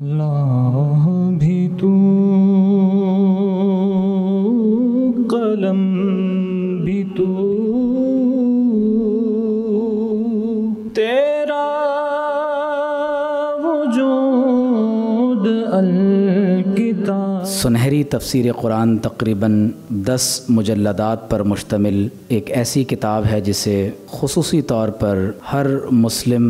ला भी तू कलम भी तू तेरा वो अल सुनहरी तफसीर कुरान तकरीबन दस मुजलदात पर मुश्तमिल एक ऐसी किताब है जिसे खसूसी तौर पर हर मुस्लिम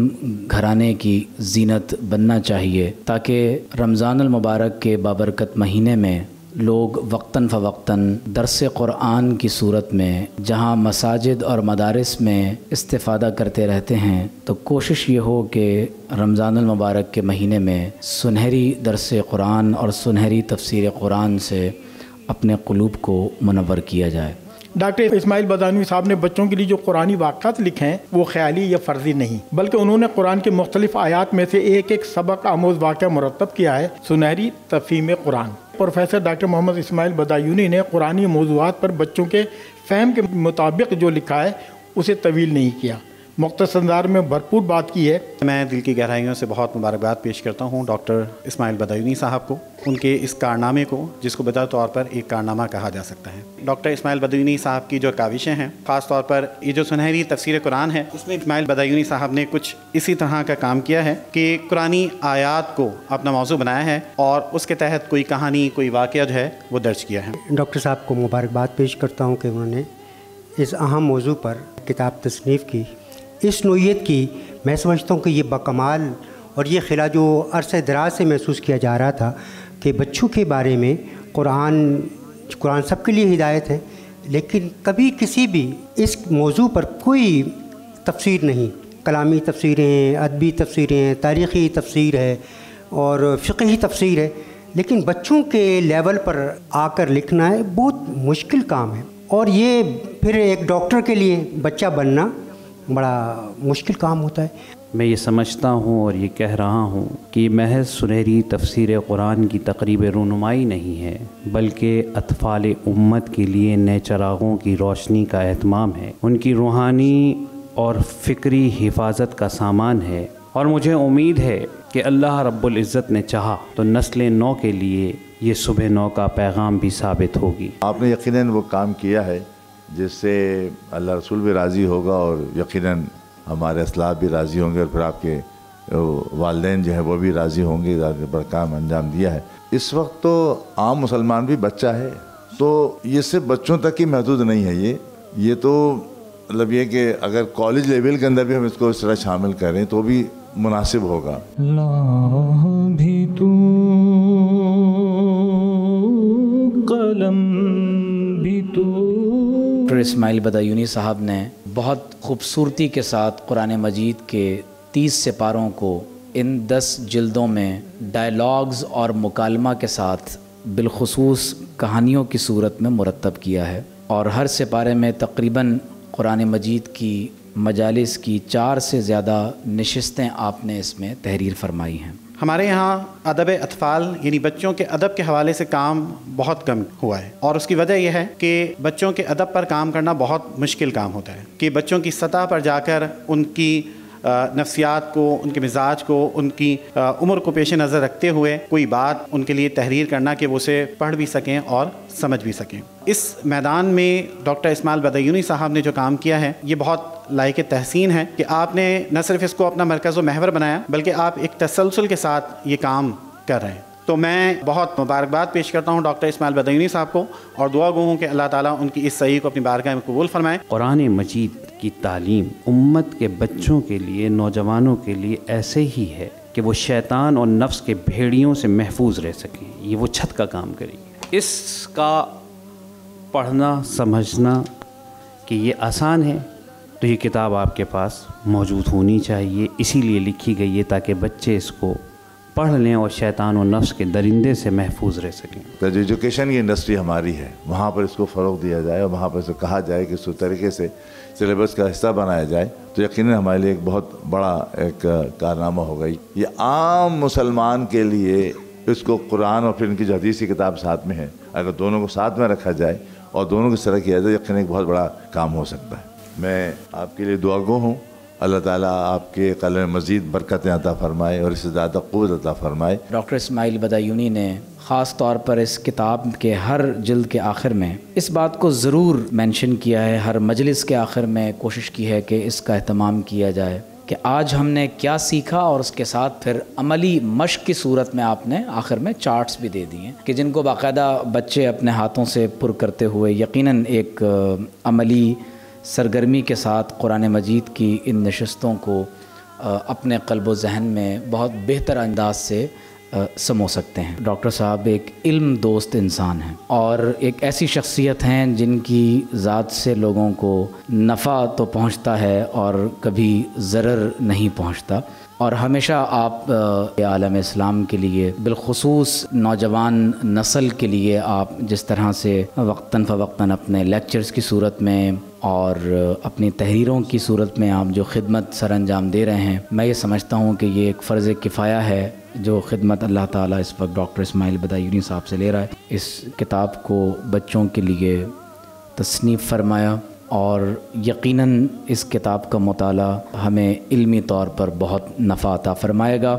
घराने की जीनत बनना चाहिए, ताकि रमज़ान मुबारक के बाबरकत महीने में लोग वक्ता फ़वक्ता दरस क़ुरान की सूरत में, जहाँ मसाजिद और मदारस में इस्तेफ़ादा करते रहते हैं तो कोशिश ये हो कि रमज़ान मुबारक के महीने में सुनहरी दरस क़ुरान और सुनहरी तफसर क़ुरान से अपने क़लूब को मनवर किया जाए। डॉक्टर इस्माइल बदानवी साहब ने बच्चों के लिए जो कुरानी वाक़ात लिखे हैं, वो ख्याली या फ़र्जी नहीं, बल्कि उन्होंने कुरान के मुख्तलिफ़ आयात में से एक एक सबक आमोज वाक़ मुरतब किया है, सुनहरी तफीम कुरान प्रोफेसर डॉक्टर मोहम्मद इसमाइल बदायूनी ने कुरानी मौजूद पर बच्चों के फ़हम के मुताबिक जो लिखा है, उसे तवील नहीं किया। मुख्तर में भरपूर बात की है। मैं दिल की गहराइयों से बहुत मुबारकबाद पेश करता हूँ डॉक्टर इस्माइल बदायूनी साहब को उनके इस कारनामे को जिसको बता तौर पर एक कारनामा कहा जा सकता है। डॉक्टर इस्माइल बदायूनी साहब की जो काविशें हैं ख़ास तौर पर ये जो सुनहरी तफसीर कुरान है उसमें इस्माइल बदायूनी साहब ने कुछ इसी तरह का काम किया है कि कुरानी आयात को अपना मौजू बनाया है और उसके तहत कोई कहानी कोई वाक़ जो है वो दर्ज किया है। डॉक्टर साहब को मुबारकबाद पेश करता हूँ कि उन्होंने इस अहम मौजू पर किताब तसनीफ़ की। इस नोयत की, मैं समझता हूँ कि ये बकमाल और ये खिला जो अरस दराज से महसूस किया जा रहा था कि बच्चों के बारे में कुरान कुरान सबके लिए हिदायत है, लेकिन कभी किसी भी इस मौजू पर कोई तफसीर नहीं। कलामी तफसीरें हैं अदबी तफसीरें हैं तारीख़ी तफसीर है और फ़िकी तफसीर है, लेकिन बच्चों के लेवल पर आकर लिखना है, बहुत मुश्किल काम है। और ये फिर एक डॉक्टर के लिए बच्चा बनना बड़ा मुश्किल काम होता है। मैं ये समझता हूँ और ये कह रहा हूँ कि महज सुनहरी तफसीर कुरान की तकरीब रनुमाई नहीं है बल्कि अतफ़ाल उम्मत के लिए नए चरागों की रोशनी का अहतमाम है। उनकी रूहानी और फ़िक्री हिफाजत का सामान है और मुझे उम्मीद है कि अल्लाह रब्बुल इज़्ज़त ने चाहा तो नस्ल नौ के लिए ये सुबह नौ का पैगाम भी साबित होगी। आपने यकीनन वो काम किया है जिससे अल्लाह रसूल भी राज़ी होगा और यकीनन हमारे असलाब भी राज़ी होंगे और फिर आपके वालदेन जो है वो भी राज़ी होंगे बड़ा काम अंजाम दिया है। इस वक्त तो आम मुसलमान भी बच्चा है तो ये सिर्फ़ बच्चों तक ही महदूद नहीं है ये। ये तो मतलब ये कि अगर कॉलेज लेवल के अंदर भी हम इसको इस तरह शामिल करें तो भी मुनासिब होगा। भी तू कलम भी तू डॉक्टर इस्माइल बदायूनी साहब ने बहुत खूबसूरती के साथ कुरान मजीद के तीस सिपारों को इन दस जल्दों में डायलॉग्स और मुकालमा के साथ बिलखसूस कहानियों की सूरत में मुरतब किया है। और हर सिपारे में तकरीबन कुरान मजीद की मजालिस की चार से ज़्यादा नशस्तें आपने इसमें तहरीर फरमाई हैं। हमारे यहाँ अदब अतफ़ाल, यानी बच्चों के अदब के हवाले से काम बहुत कम हुआ है। और उसकी वजह यह है कि बच्चों के अदब पर काम करना बहुत मुश्किल काम होता है। कि बच्चों की सतह पर जाकर उनकी नफ्सियात को, उनके मिजाज को, उनकी उम्र को पेश नज़र रखते हुए कोई बात उनके लिए तहरीर करना कि वो उसे पढ़ भी सकें और समझ भी सकें। इस मैदान में डॉक्टर इस्माल बदयूनी साहब ने जो काम किया है ये बहुत लायक तहसीन है कि आपने न सिर्फ़ इसको अपना मरकज़ महवर बनाया बल्कि आप एक तसलसल के साथ ये काम कर रहे हैं। तो मैं बहुत मुबारकबाद पेश करता हूँ डॉक्टर इस्माइल बदयूनी साहब को और दुआ गो हूँ कि अल्लाह ताला उनकी इस सही को अपनी बारगाह में कबूल फरमाए। कुरान मजीद की तालीम उम्मत के बच्चों के लिए नौजवानों के लिए ऐसे ही है कि वो शैतान और नफ्स के भेड़ियों से महफूज रह सकें। ये वो छत का काम करेगी। इसका पढ़ना, समझना कि ये आसान है तो ये किताब आपके पास मौजूद होनी चाहिए। इसीलिए लिखी गई है ताकि बच्चे इसको पढ़ लें और शैतान और नफ्स के दरिंदे से महफूज रह सकें। तो जो एजुकेशन की इंडस्ट्री हमारी है, वहाँ पर इसको फ़रोग दिया जाए और वहाँ पर इसको कहा जाए कि इस तरीके से सिलेबस का हिस्सा बनाया जाए तो यकीन हमारे लिए एक बहुत बड़ा एक कारनामा होगा ये आम मुसलमान के लिए इसको कुरान और फिर इनकी जो हदीसी किताब साथ में है। अगर दोनों को साथ में रखा जाए और दोनों की तरह किया जाए यकीन एक बहुत बड़ा काम हो सकता है। मैं आपके लिए दुआ गो हूँ। अल्लाह ताला आपके कलम मज़ीद बरकतें अता फ़रमाए और इससे ज़्यादा क़वत अता फ़रमाए। डॉक्टर इसमाइल बदायूनी ने ख़ास तौर पर इस किताब के हर जल्द के आखिर में इस बात को ज़रूर मेंशन किया है। हर मजलिस के आखिर में कोशिश की है कि इसका अहतमाम किया जाए। कि आज हमने क्या सीखा और उसके साथ फिर अमली मश्क की सूरत में आपने आखिर में चार्ट्स भी दे दिए कि जिनको बाकायदा बच्चे अपने हाथों से पुर करते हुए यकीनन एक अमली सरगर्मी के साथ कुरान मजीद की इन नशस्तों को अपने कल्ब जहन में बहुत बेहतर अंदाज से समो सकते हैं। डॉक्टर साहब एक इल्म दोस्त इंसान हैं और एक ऐसी शख्सियत हैं जिनकी ज़ात से लोगों को नफ़ा तो पहुँचता है और कभी ज़रर नहीं पहुँचता। और हमेशा आप आलम इस्लाम के लिए, बिलखसूस नौजवान नस्ल के लिए आप जिस तरह से वक्ता फ़वक्ता अपने लेक्चर्स की सूरत में और अपनी तहरीरों की सूरत में आप जो खिदमत सर अंजाम दे रहे हैं, मैं ये समझता हूँ कि ये एक फ़र्ज़ किफ़ाया है जो खिदमत अल्लाह ताला इस वक्त डॉक्टर इसमाइल बदायूनी साहब से ले रहा है, इस किताब को बच्चों के लिए तसनीफ़ फरमाया और यकीनन इस किताब का मताल हमें इल्मी तौर पर बहुत नफ़ाता फरमाएगा।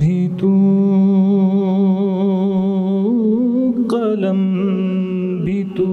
भी तू कलम भी तू